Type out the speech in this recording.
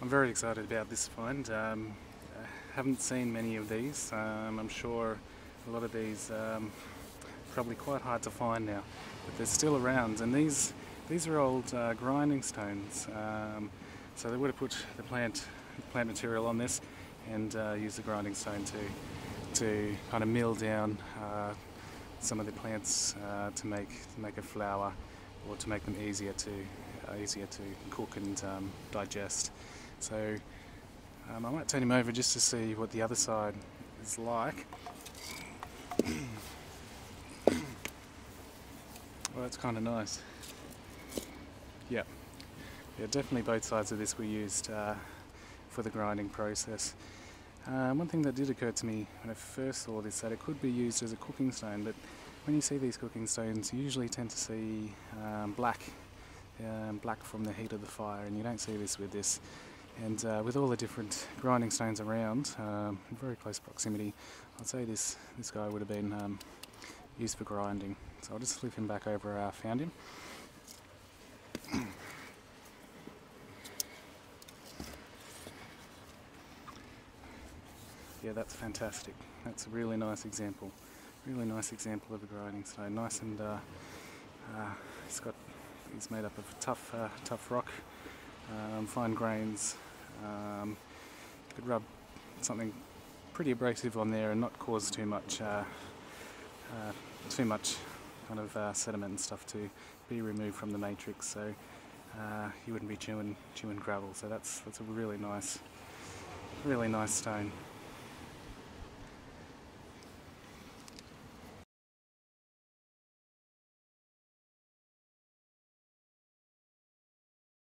I'm very excited about this find. Um, I haven't seen many of these. Um, I'm sure a lot of these um, probably quite hard to find now, but they're still around. And these these are old uh, grinding stones. Um, so they would have put the plant plant material on this and uh, used the grinding stone to to kind of mill down uh, some of the plants uh, to make to make a flour or to make them easier to uh, easier to cook and um, digest. So um, I might turn him over just to see what the other side is like. well, that's kind of nice. Yeah, yeah, definitely both sides of this were used uh, for the grinding process. Um, one thing that did occur to me when I first saw this that it could be used as a cooking stone, but when you see these cooking stones, you usually tend to see um, black, um, black from the heat of the fire, and you don't see this with this. And uh, with all the different grinding stones around, um, in very close proximity, I'd say this, this guy would have been um, used for grinding. So I'll just flip him back over where I found him. yeah, that's fantastic. That's a really nice example. Really nice example of a grinding stone. Nice and uh, uh, it's got, it's made up of tough, uh, tough rock, um, fine grains, um, could rub something pretty abrasive on there and not cause too much uh, uh, too much kind of uh, sediment and stuff to be removed from the matrix so uh, you wouldn't be chewing chewing gravel. So that's that's a really nice really nice stone